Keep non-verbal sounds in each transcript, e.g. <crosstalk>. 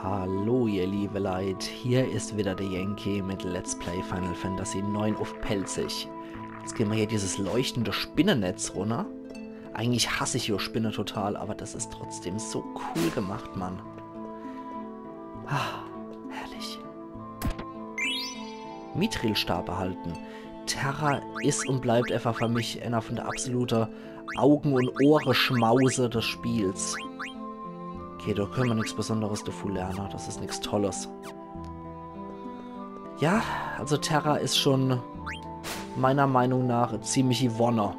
Hallo ihr liebe Leid, hier ist wieder der Yankee mit Let's Play Final Fantasy 9 auf Pelzig. Jetzt gehen wir hier dieses leuchtende Spinnennetz runter. Eigentlich hasse ich hier Spinne total, aber das ist trotzdem so cool gemacht, Mann. Ah, herrlich. Mithrilstab erhalten. Terra ist und bleibt einfach für mich einer von der absoluten Augen- und Ohre-Schmause des Spiels. Okay, da können wir nichts Besonderes dafür lernen. Das ist nichts Tolles. Ja, also Terra ist schon meiner Meinung nach eine ziemliche Wonne.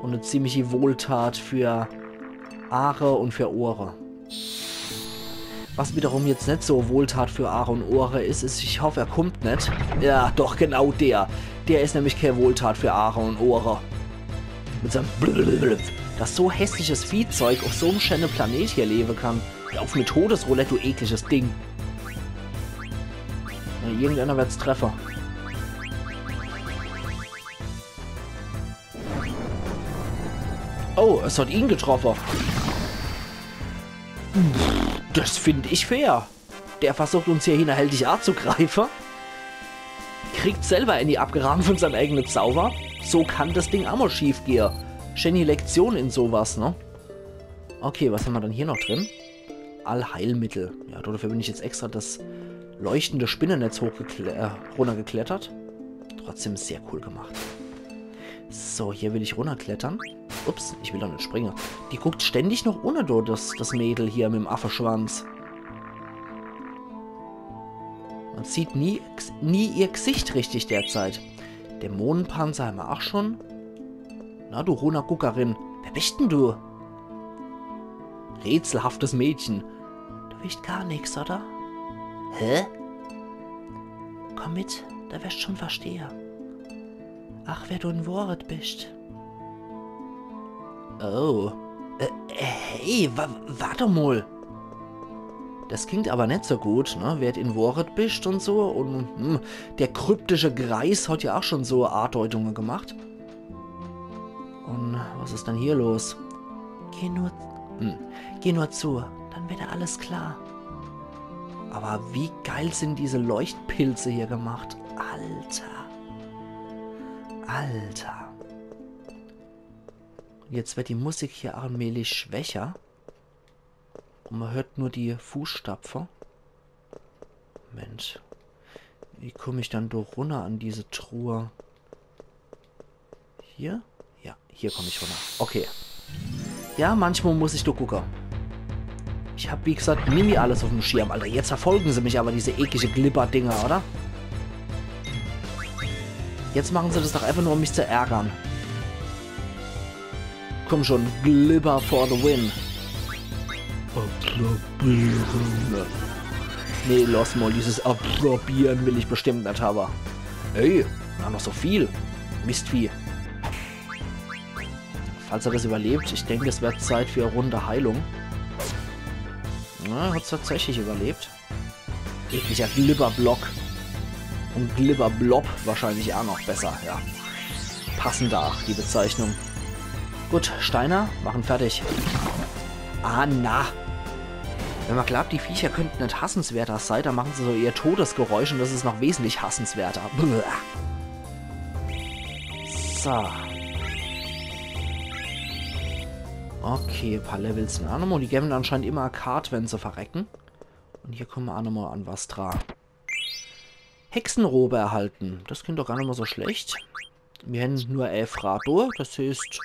Und eine ziemliche Wohltat für Aare und für Ohre. Was wiederum jetzt nicht so Wohltat für Aare und Ohre ist, ist, ich hoffe, er kommt nicht. Ja, doch, genau der. Der ist nämlich keine Wohltat für Aare und Ohre. Mit seinem Blablabla dass so hässliches Viehzeug auf so einem schönen Planet hier leben kann. Auf mit Todesroulette, du ekliges Ding. Ja, irgendeiner wird's treffen. Oh, es hat ihn getroffen. Das finde ich fair. Der versucht uns hier hinterhältig anzugreifen. Kriegt selber in die abgeraten von seinem eigenen Zauber. So kann das Ding auch mal schief gehen. Jenny Lektion in sowas, ne? Okay, was haben wir dann hier noch drin? Allheilmittel. Ja, dafür bin ich jetzt extra das leuchtende Spinnennetz äh, runtergeklettert. Trotzdem sehr cool gemacht. So, hier will ich runterklettern. Ups, ich will doch nicht springen. Die guckt ständig noch ohne das, das Mädel hier mit dem Affenschwanz. Man sieht nie, nie ihr Gesicht richtig derzeit. Dämonenpanzer haben wir auch schon. Na, du Rona-Guckerin, wer bist denn du? Rätselhaftes Mädchen. Du weißt gar nichts, oder? Hä? Komm mit, da wirst schon verstehen. Ach, wer du in Woret bist. Oh. Äh, hey, wa warte mal. Das klingt aber nicht so gut, ne? Wer in Woret bist und so. Und hm, der kryptische Greis hat ja auch schon so Artdeutungen gemacht. Und was ist dann hier los? Geh nur, hm, geh nur zu, dann wird alles klar. Aber wie geil sind diese Leuchtpilze hier gemacht. Alter. Alter. Jetzt wird die Musik hier allmählich schwächer. Und man hört nur die Fußstapfen. Mensch. Wie komme ich dann durch runter an diese Truhe? Hier? Ja, hier komme ich runter. Okay. Ja, manchmal muss ich doch gucken. Ich habe, wie gesagt, nie alles auf dem Schirm. Alter, jetzt verfolgen sie mich aber, diese eklige Glipper-Dinger, oder? Jetzt machen sie das doch einfach nur, um mich zu ärgern. Komm schon, Glipper for the win. Nee, los mal, dieses Absorbieren will ich bestimmt nicht haben. Ey, wir haben noch so viel. Mistvieh. Falls er das überlebt, ich denke, es wird Zeit für eine runde Heilung. Na, hat es tatsächlich überlebt. Ekliger Glibberblock. Und Glibberblob wahrscheinlich auch noch besser, ja. Passender, die Bezeichnung. Gut, Steiner, machen fertig. Ah, na. Wenn man glaubt, die Viecher könnten nicht hassenswerter sein, dann machen sie so ihr Todesgeräusch und das ist noch wesentlich hassenswerter. So. Okay, ein paar Levels auch nochmal. Die geben anscheinend immer Card, wenn sie verrecken. Und hier kommen wir nochmal an was dran. Hexenrobe erhalten. Das klingt doch gar nicht mal so schlecht. Wir haben nur 11 Rador. Das heißt,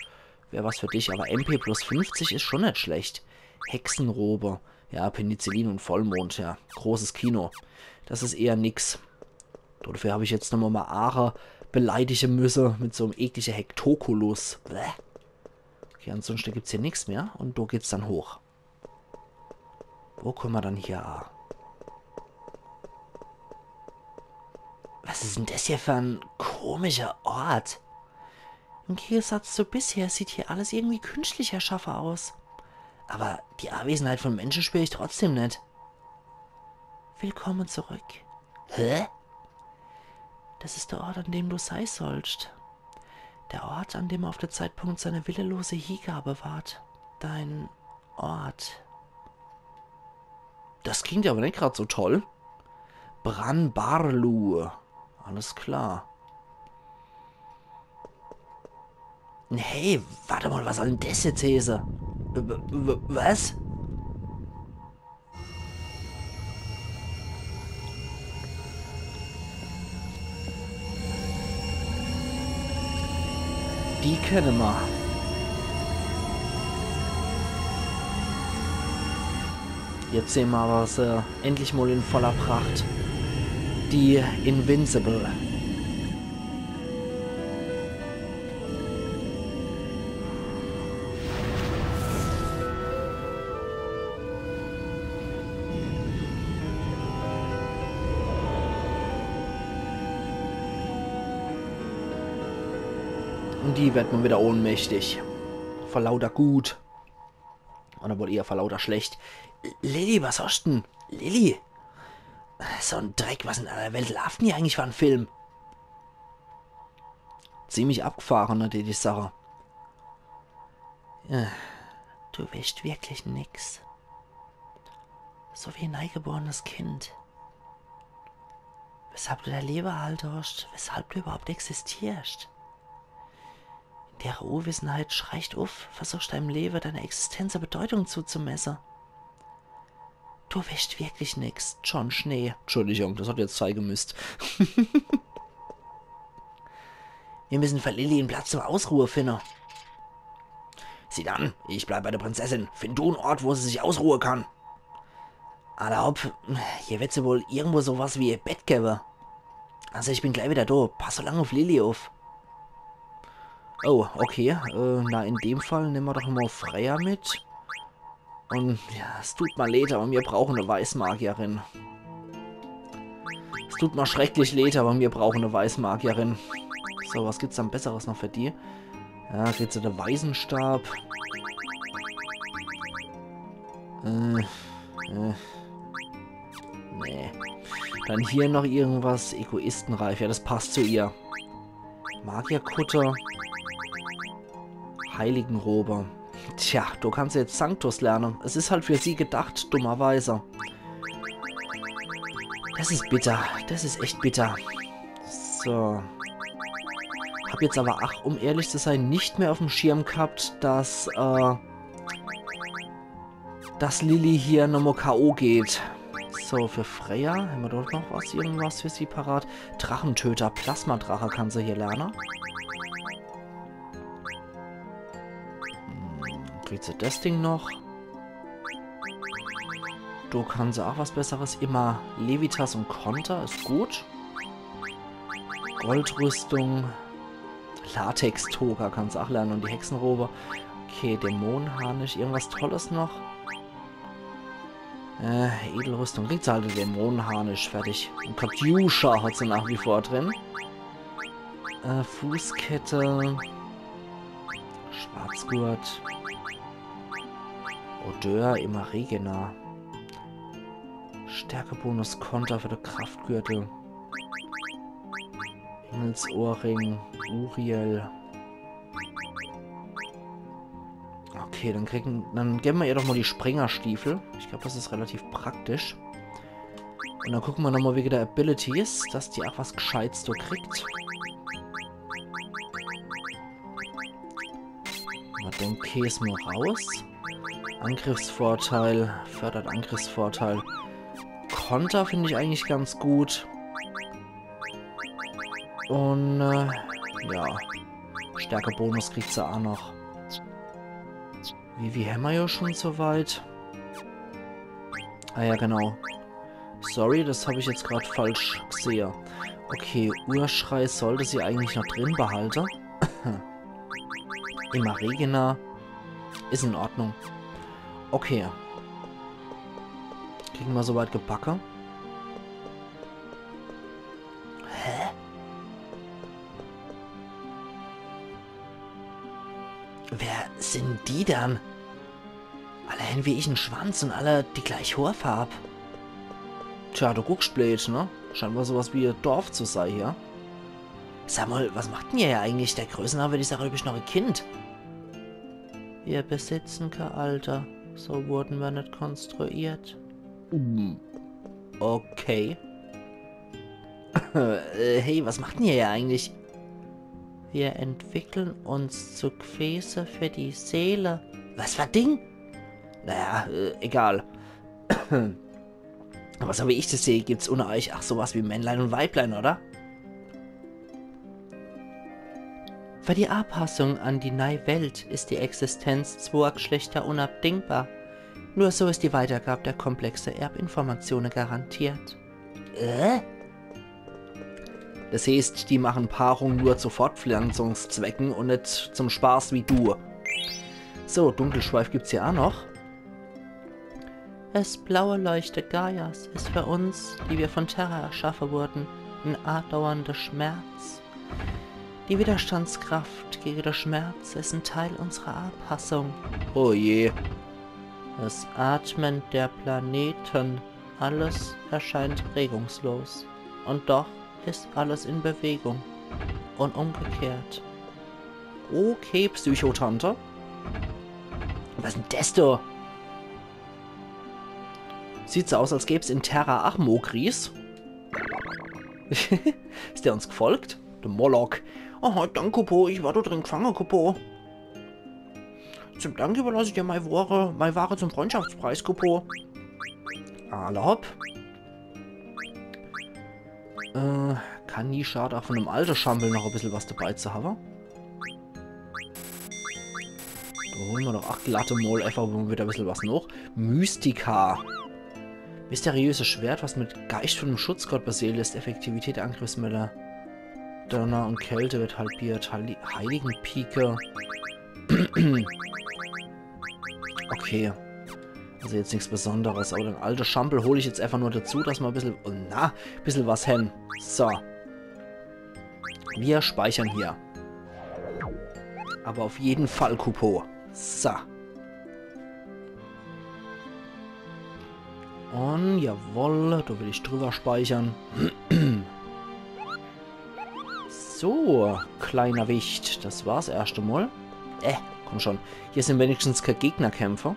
wäre was für dich. Aber MP plus 50 ist schon nicht schlecht. Hexenrobe. Ja, Penicillin und Vollmond. Ja, großes Kino. Das ist eher nix. Dafür habe ich jetzt nochmal mal Ara beleidigen müssen mit so einem ekligen Hektokulus. Bäh. Okay, ansonsten gibt es hier nichts mehr. Und da geht es dann hoch. Wo kommen wir dann hier? Was ist denn das hier für ein komischer Ort? Im Gegensatz zu bisher sieht hier alles irgendwie künstlich erschaffen aus. Aber die Anwesenheit von Menschen spüre ich trotzdem nicht. Willkommen zurück. Hä? Das ist der Ort, an dem du sein sollst. Der Ort, an dem er auf der Zeitpunkt seine willelose Hingabe ward. Dein Ort. Das klingt aber nicht gerade so toll. Branbarlu. Alles klar. Hey, warte mal, was soll denn das jetzt heißen? Was? Die kennen wir. Jetzt sehen wir aber sie endlich mal in voller Pracht. Die Invincible. Und die wird man wieder ohnmächtig. Vor lauter gut. Oder wohl eher vor lauter schlecht. Lilly, was hast du denn? Lilly? So ein Dreck, was in aller Welt läuft denn hier eigentlich für ein Film? Ziemlich abgefahren, ne, die, die Sache. Ja, du bist wirklich nix. So wie ein neugeborenes Kind. Weshalb du der Leber halt hast, weshalb du überhaupt existierst. In der Unwissenheit schreicht auf, versuchst deinem Leben deine Existenz eine Bedeutung zuzumessen. Du wäscht wirklich nix, John Schnee. Entschuldigung, das hat jetzt zeigen müsst. <laughs> Wir müssen für Lilly einen Platz zum Ausruhe finden. Sieh dann, ich bleib bei der Prinzessin. Find du einen Ort, wo sie sich ausruhen kann. Erlaub, hier wird sie wohl irgendwo sowas wie ihr Bett geben. Also ich bin gleich wieder da. Pass so lange auf Lilly auf. Oh, okay. Äh, na, in dem Fall nehmen wir doch mal Freya mit. Und ja, es tut mir leid, aber wir brauchen eine Weißmagierin. Es tut mir schrecklich leid, aber wir brauchen eine Weißmagierin. So, was gibt's dann Besseres noch für die? Ja, geht's zu der Weisenstab. Äh, äh. Nee. Dann hier noch irgendwas Egoistenreif. Ja, das passt zu ihr. Magierkutter. Heiligenrobe. Tja, du kannst jetzt Sanctus lernen. Es ist halt für sie gedacht, dummerweise. Das ist bitter. Das ist echt bitter. So. Hab jetzt aber, ach, um ehrlich zu sein, nicht mehr auf dem Schirm gehabt, dass, äh, dass Lilly hier nochmal K.O. geht. So, für Freya haben wir dort noch was, irgendwas für sie parat. Drachentöter, Plasmadrache kann sie hier lernen. Sie das Ding noch. Du kannst auch was Besseres. Immer Levitas und Konter ist gut. Goldrüstung. Latex-Toga kannst auch lernen und die Hexenrobe. Okay, Dämonenharnisch. Irgendwas Tolles noch. Äh, Edelrüstung. Kriegt sie halt Dämonenharnisch. Fertig. Und Katjuscha hat sie nach wie vor drin. Äh, Fußkette. Schwarzgurt. Odeur immer Regena. Stärkebonus Konter für die Kraftgürtel. Engelsohrring. Uriel. Okay, dann kriegen. Dann geben wir ihr doch mal die Springerstiefel. Ich glaube, das ist relativ praktisch. Und dann gucken wir nochmal wegen der Abilities, dass die auch was Gescheites kriegt. Käse mal raus. Angriffsvorteil, fördert Angriffsvorteil. Konter finde ich eigentlich ganz gut. Und, äh, ja. Stärkebonus kriegt sie auch noch. Wie, wie haben wir ja schon soweit? Ah ja, genau. Sorry, das habe ich jetzt gerade falsch gesehen. Okay, Urschrei sollte sie eigentlich noch drin behalten. <laughs> Immer Regina. Ist in Ordnung. Okay. Kriegen wir soweit gebacken. Hä? Wer sind die dann? Allein wie ich einen Schwanz und alle die gleich hohe Farbe. Tja, du guckst blöd, ne? Scheinbar sowas wie ein Dorf zu sein hier. Sag mal, was macht denn ihr ja eigentlich? Der Größenhaber dieser Röbe ist noch ein Kind. Wir besitzen kein Alter. So wurden wir nicht konstruiert. Um, okay. Äh, hey, was macht denn ihr hier eigentlich? Wir entwickeln uns zu Gefäße für die Seele. Was für Ding? Naja, äh, egal. <clears throat> Aber so wie ich das sehe, gibt's ohne euch ach sowas wie Männlein und Weiblein, oder? Für die Anpassung an die neue Welt ist die Existenz zweier Geschlechter unabdingbar. Nur so ist die Weitergabe der komplexen Erbinformationen garantiert. Äh? Das heißt, die machen Paarung nur zu Fortpflanzungszwecken und nicht zum Spaß wie du. So, Dunkelschweif gibt's hier auch noch. Es blaue Leuchte Gaias ist für uns, die wir von Terra erschaffen wurden, ein andauernder Schmerz. Die Widerstandskraft gegen den Schmerz ist ein Teil unserer Anpassung. Oh je. Das Atmen der Planeten, alles erscheint regungslos. Und doch ist alles in Bewegung. Und umgekehrt. Okay, Psychotante. Was ist denn das da? Sieht so aus, als gäbe es in Terra auch Mogris. <laughs> ist der uns gefolgt? Der Moloch. Oh, danke, Po. Ich war da drin gefangen, Kupo. Zum Dank überlasse ich dir meine Ware, meine Ware zum Freundschaftspreis, Kupo. Alle. Äh, kann nie schade, auch von einem alten Schampel noch ein bisschen was dabei zu haben. Da holen wir doch auch glatte Mol einfach wieder ein bisschen was noch. Mystika. Mysteriöses Schwert, was mit Geist von einem Schutzgott beseelt ist. Effektivität der Angriffsmittel. Donner und Kälte wird halbiert. Heil Heiligenpike. <clears throat> okay. Also jetzt nichts Besonderes. Aber den alten Schampel hole ich jetzt einfach nur dazu, dass wir ein bisschen... Oh, na, ein bisschen was hin. So. Wir speichern hier. Aber auf jeden Fall Kupo. So. Und jawohl, da will ich drüber speichern. <clears throat> so, kleiner Wicht. Das war's erste Mal. Äh, komm schon. Hier sind wenigstens keine Gegnerkämpfer.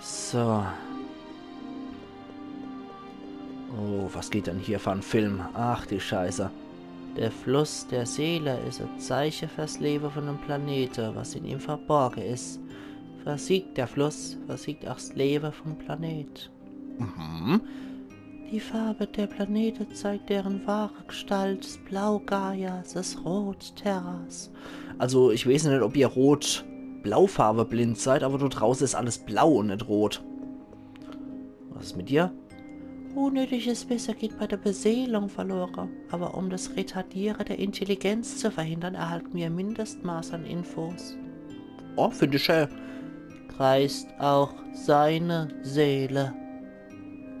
So. Oh, was geht denn hier für ein Film? Ach, die Scheiße. Der Fluss der Seele ist ein Zeichen fürs Leben von einem Planeten, was in ihm verborgen ist. Versiegt der Fluss, versiegt auch das Leben vom Planet. Mhm. Die Farbe der Planete zeigt deren wahre Gestalt. Das Blau Gaias, das Rot Terras. Also, ich weiß nicht, ob ihr Rot-Blaufarbe blind seid, aber dort draußen ist alles blau und nicht rot. Was ist mit dir? Unnötiges Wissen geht bei der Beseelung verloren, aber um das Retardieren der Intelligenz zu verhindern, erhalten wir Mindestmaß an Infos. Oh, finde ich schön kreist auch seine Seele.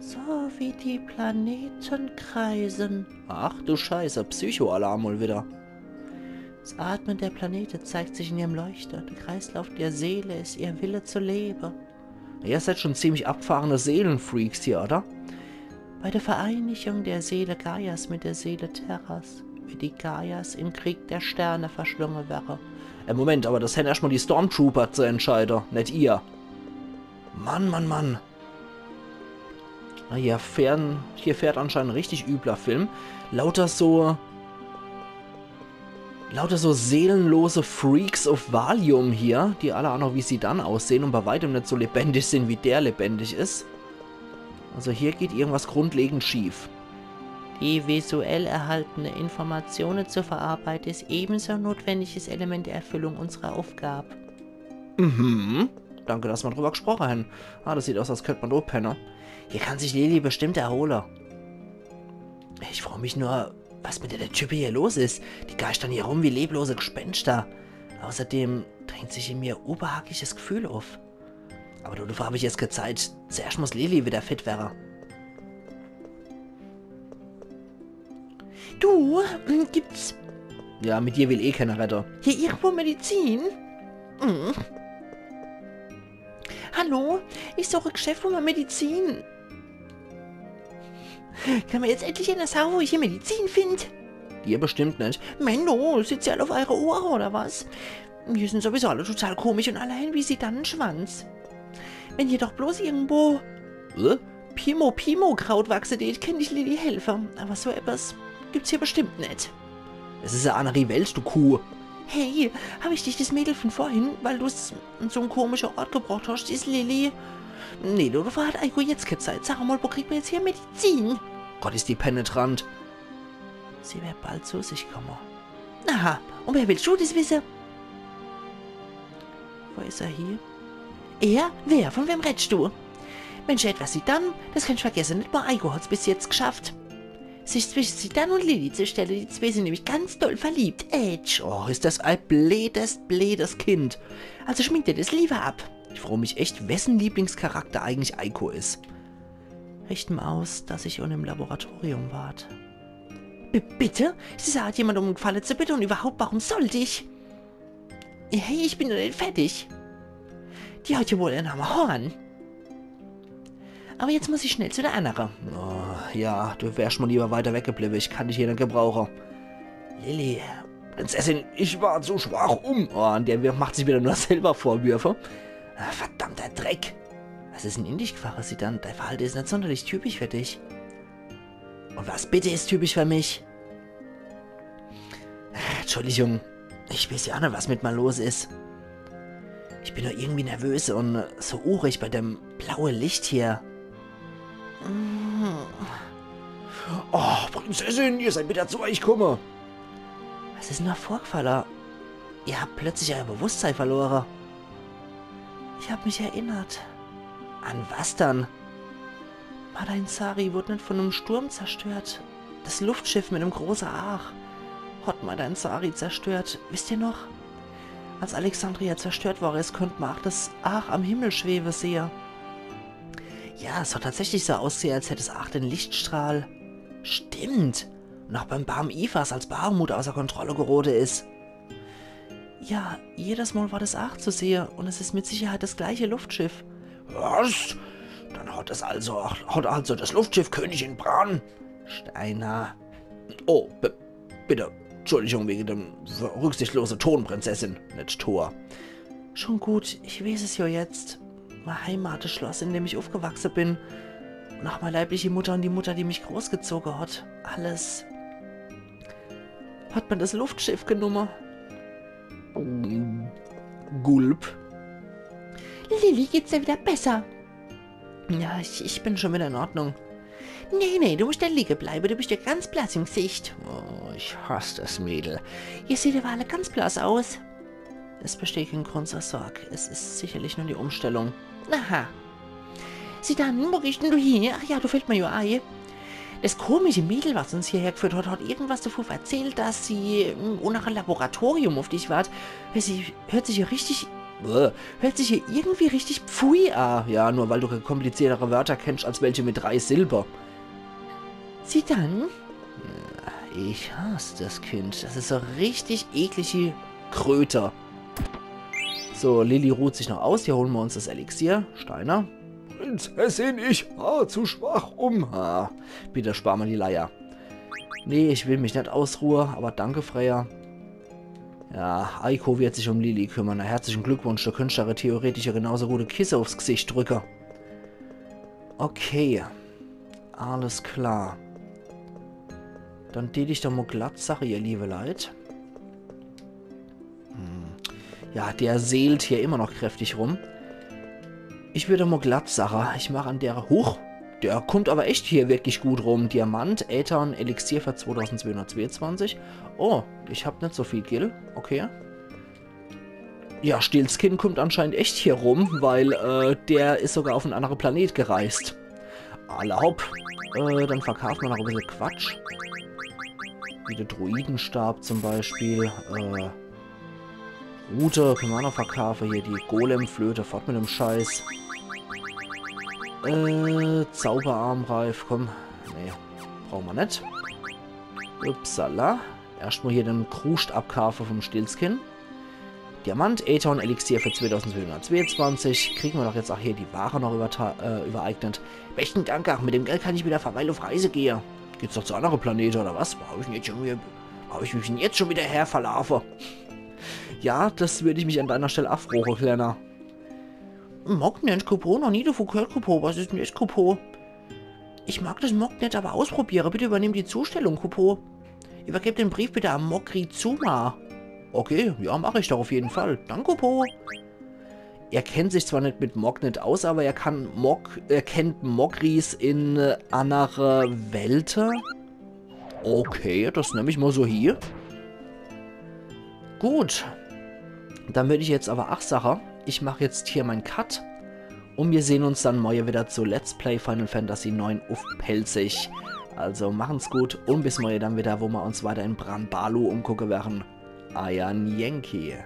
So wie die Planeten kreisen. Ach du Scheiße, Psychoalarm mal wieder. Das Atmen der Planete zeigt sich in ihrem Leuchter. Der Kreislauf der Seele ist ihr Wille zu leben. Ihr seid schon ziemlich abfahrene Seelenfreaks hier, oder? Bei der Vereinigung der Seele Gaias mit der Seele Terras wie die Gaias im Krieg der Sterne verschlungen wäre. Äh, Moment, aber das sind erstmal die Stormtrooper zu entscheiden, nicht ihr. Mann, Mann, Mann. Na, hier, fähren, hier fährt anscheinend ein richtig übler Film. Lauter so... Lauter so seelenlose Freaks of Valium hier, die alle auch noch wie sie dann aussehen und bei weitem nicht so lebendig sind, wie der lebendig ist. Also hier geht irgendwas grundlegend schief. Die visuell erhaltene Informationen zu verarbeiten ist ebenso ein notwendiges Element der Erfüllung unserer Aufgabe. Mhm. Danke, dass wir drüber gesprochen haben. Ah, das sieht aus, als könnte man auch pennen. Hier kann sich Lili bestimmt erholen. Ich freue mich nur, was mit der Type hier los ist. Die geistern hier rum wie leblose Gespenster. Außerdem drängt sich in mir oberhakiges Gefühl auf. Aber du, dafür habe ich jetzt Zeit. Zuerst muss Lili wieder fit werden. Du, hm, gibt's... Ja, mit dir will eh keiner retten. Hier irgendwo Medizin? Hm. Hallo? Ich suche Geschäft, wo man Medizin... Kann man jetzt endlich in das Haus, wo ich hier Medizin finde? Ihr bestimmt nicht. Mendo, sitzt ihr alle auf eure Ohren oder was? Die sind sowieso alle total komisch und allein wie sie dann einen Schwanz. wenn hier doch bloß irgendwo... Äh? Pimo Pimo Kraut wachse, det kenne ich Lilly Helfer. Aber so etwas gibt's hier bestimmt nicht. Es ist eine andere Welt, du Kuh. Hey, habe ich dich das Mädel von vorhin, weil du es in so einen komischen Ort gebracht hast, ist Lilly... Nee, du hat Eiko jetzt keine Zeit. Sag mal, wo kriegt man jetzt hier Medizin? Gott, ist die penetrant. Sie wird bald zu sich kommen. Aha, und wer willst du das wissen? Wo ist er hier? Er? Wer? Von wem redest du? Mensch, etwas sieht dann, das kannst du vergessen, nicht mal Eiko hat's bis jetzt geschafft. Sich zwischen Sidan und Lilly zu stellen, die zwei sind nämlich ganz doll verliebt. Edge, oh, ist das ein blädes, blädes Kind. Also schminkt dir das lieber ab. Ich freue mich echt, wessen Lieblingscharakter eigentlich Eiko ist. Richten aus, dass ich unten im Laboratorium wart. B bitte? Sie hat jemand um Gefallen zu bitten und überhaupt, warum sollte ich? Hey, ich bin noch nicht fertig. Die hat ja wohl einen Horn. Aber jetzt muss ich schnell zu der anderen. Oh, ja, du wärst mal lieber weiter weggeblieben. Ich kann dich hier nicht gebrauchen. Lilly, Prinzessin, ich war zu schwach um. Oh, und der macht sich wieder nur <laughs> selber Vorwürfe. Ah, verdammter Dreck. Was ist denn in dich dann? Dein Verhalten ist nicht sonderlich typisch für dich. Und was bitte ist typisch für mich? Entschuldigung, ich weiß ja nicht, was mit mir los ist. Ich bin doch irgendwie nervös und so urig bei dem blauen Licht hier. Oh, Prinzessin, ihr seid wieder zu euch komme. Was ist denn da vorgefallen? Ihr habt plötzlich euer Bewusstsein verloren. Ich habe mich erinnert. An was dann? Madain Sari wurde nicht von einem Sturm zerstört. Das Luftschiff mit einem großen Ach hat Madain Sari zerstört. Wisst ihr noch? Als Alexandria zerstört war, es konnte man auch das Ach am Himmel schweben sehen. Ja, es hat tatsächlich so ausgesehen, als hätte es Ach den Lichtstrahl. Stimmt. Und auch beim Barm Ifas, als Barmut außer Kontrolle gerode ist. Ja, jedes Mal war das Ach zu sehen und es ist mit Sicherheit das gleiche Luftschiff. Was? Dann hat es also, hat also das Luftschiff Königin Bran. Steiner. Oh, bitte. Entschuldigung wegen dem rücksichtslosen Ton, Prinzessin, nicht Tor. Schon gut, ich weiß es ja jetzt. Mein Heimatschloss, in dem ich aufgewachsen bin. Und auch meine leibliche Mutter und die Mutter, die mich großgezogen hat. Alles. Hat man das Luftschiff genommen? Gulp. Lilly, geht's dir wieder besser? Ja, ich, ich bin schon wieder in Ordnung. Nee, nee, du musst da liegen bleiben. Du bist ja ganz blass im Gesicht. Oh, ich hasse das Mädel. Ihr seht aber alle ganz blass aus. Es besteht kein Grund zur Sorge. Es ist sicherlich nur die Umstellung. Aha. Sieh dann, wo gehst denn du hin? Ach ja, du fällt mir ja ein. Das komische Mädel, was uns hierher geführt hat, hat irgendwas davor erzählt, dass sie nach einem Laboratorium auf dich wart. Sich, hört sich ja richtig hört sich hier irgendwie richtig pfui an. Ja, nur weil du kompliziertere Wörter kennst als welche mit drei Silber. Sieh dann. Ich hasse das Kind. Das ist so richtig eklige Kröter. So, Lilly ruht sich noch aus. Hier holen wir uns das Elixier. Steiner. Prinzessin, ich war zu schwach um. Ah, bitte spar mal die Leier. Nee, ich will mich nicht ausruhen, aber danke, Freya. Ja, Aiko wird sich um Lili kümmern. Na, herzlichen Glückwunsch, du könntest aber theoretisch ja genauso gute Kisse aufs Gesicht drücken. Okay. Alles klar. Dann tät ich doch mal glatt Sache, ihr liebe Leid. Ja, der seelt hier immer noch kräftig rum. Ich würde mal glatt Sache. Ich mache an der... Huch! Der kommt aber echt hier wirklich gut rum. Diamant, Äther Elixier für 2222. Oh, ich habe nicht so viel Gil. Okay. Ja, Steelskin kommt anscheinend echt hier rum, weil äh, der ist sogar auf einen anderen Planet gereist. Erlaub. Äh, dann verkauft man noch ein bisschen Quatsch. Wie der Druidenstab zum Beispiel. Äh, Route können wir noch verkaufen. Hier die Golemflöte, fort mit dem Scheiß. Äh, Zauberarmreif, komm. Nee, brauchen wir nicht. Upsala. Erstmal hier den Kruscht abkaufen vom Stillskin. Diamant, Äther und Elixier für 2222. Kriegen wir doch jetzt auch hier die Ware noch äh, übereignet. Besten Dank, ach, mit dem Geld kann ich wieder verweilen auf Reise gehen. Geht's doch zu anderen Planeten oder was? Wo habe ich, hab ich mich denn jetzt schon wieder her verlaufen? Ja, das würde ich mich an deiner Stelle afrochen, Kleiner. Mock nicht, Kupo, noch nie davon gehört, Kupo. Was ist denn das, Kupo? Ich mag das Mock aber ausprobiere. Bitte übernimm die Zustellung, Kupo. Übergib den Brief bitte an Mokrizuma. Okay, ja, mache ich doch auf jeden Fall. Danke, Po. Er kennt sich zwar nicht mit Mog aus, aber er kann Mog, er kennt Mogris in äh, andere Welten. Okay, das nehme ich mal so hier. Gut. Dann würde ich jetzt aber, ach Sache, ich mache jetzt hier meinen Cut. Und wir sehen uns dann morgen wieder zu Let's Play Final Fantasy 9 auf Pelzig. Also machen's gut und bis morgen dann wieder, wo wir uns weiter in Branbalu umgucken werden. Ayan Yankee.